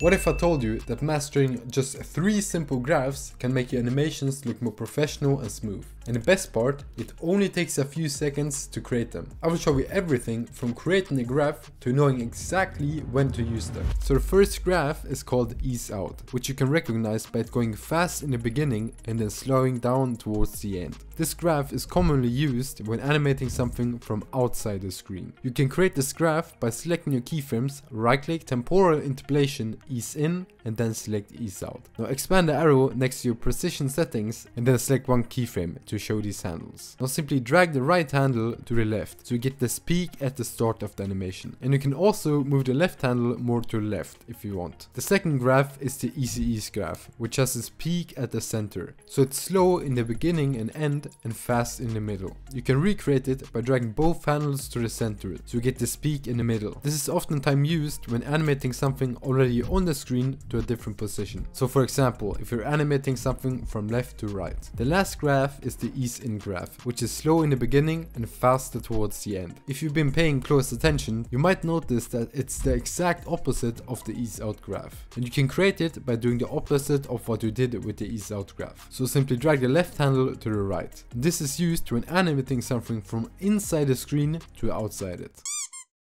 What if I told you that mastering just three simple graphs can make your animations look more professional and smooth? And the best part, it only takes a few seconds to create them. I will show you everything from creating a graph to knowing exactly when to use them. So the first graph is called ease out, which you can recognize by it going fast in the beginning and then slowing down towards the end. This graph is commonly used when animating something from outside the screen. You can create this graph by selecting your keyframes, right click temporal interpolation ease in and then select ease out. Now expand the arrow next to your position settings and then select one keyframe to show these handles. Now simply drag the right handle to the left so you get this peak at the start of the animation. And you can also move the left handle more to the left if you want. The second graph is the easy ease graph which has its peak at the center. So it's slow in the beginning and end and fast in the middle. You can recreate it by dragging both handles to the center you get this peak in the middle. This is oftentimes used when animating something already on the screen to a different position. So for example, if you're animating something from left to right. The last graph is the ease in graph, which is slow in the beginning and faster towards the end. If you've been paying close attention, you might notice that it's the exact opposite of the ease out graph. And you can create it by doing the opposite of what you did with the ease out graph. So simply drag the left handle to the right. This is used when animating something from inside the screen to outside it.